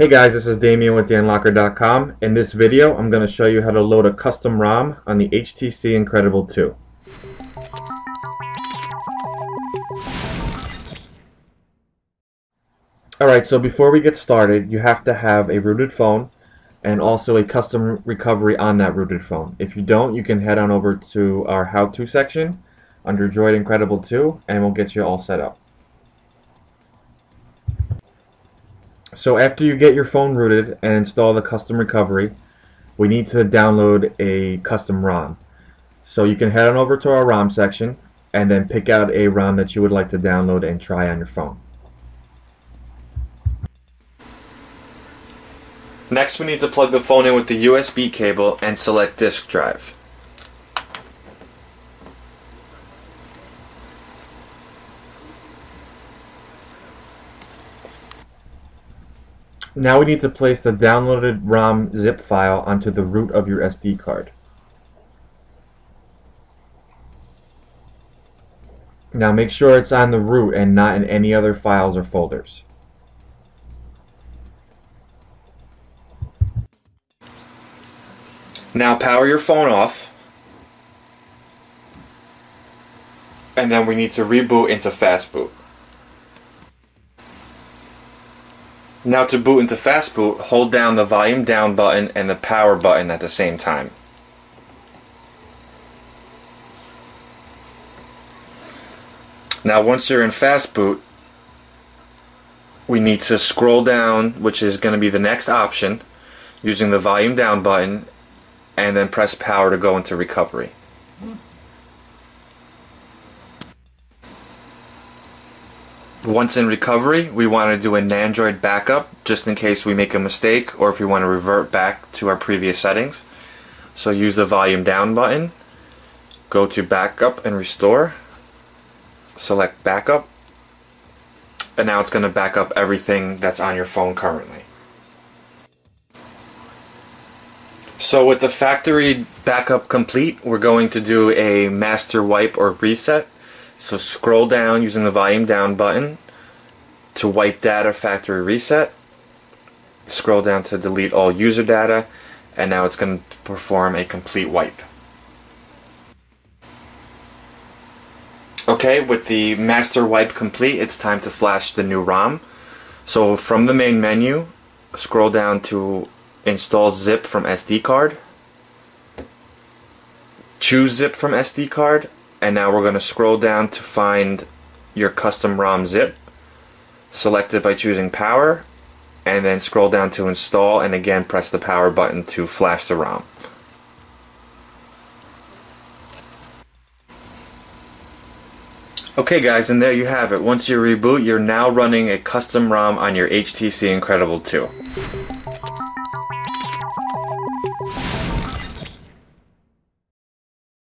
Hey guys, this is Damien with TheUnlockr.com. In this video, I'm going to show you how to load a custom ROM on the HTC Incredible 2. Alright, so before we get started, you have to have a rooted phone and also a custom recovery on that rooted phone. If you don't, you can head on over to our how-to section under Droid Incredible 2 and we'll get you all set up. So after you get your phone rooted and install the custom recovery, we need to download a custom ROM. So you can head on over to our ROM section and then pick out a ROM that you would like to download and try on your phone. Next we need to plug the phone in with the USB cable and select disk drive. Now we need to place the downloaded ROM zip file onto the root of your SD card. Now make sure it's on the root and not in any other files or folders. Now power your phone off. And then we need to reboot into fastboot. Now to boot into fast boot, hold down the volume down button and the power button at the same time. Now once you're in fast boot, we need to scroll down, which is going to be the next option, using the volume down button, and then press power to go into recovery. Once in recovery, we want to do a Nandroid backup just in case we make a mistake or if we want to revert back to our previous settings. So use the volume down button, go to backup and restore, select backup, and now it's going to back up everything that's on your phone currently. So with the factory backup complete, we're going to do a master wipe or reset. So scroll down using the volume down button to wipe data factory reset. Scroll down to delete all user data and now it's going to perform a complete wipe. Okay, with the master wipe complete, it's time to flash the new ROM. So from the main menu, scroll down to install zip from SD card. Choose zip from SD card and now we're going to scroll down to find your custom ROM zip select it by choosing power and then scroll down to install and again press the power button to flash the ROM Okay guys, and there you have it. Once you reboot, you're now running a custom ROM on your HTC Incredible 2.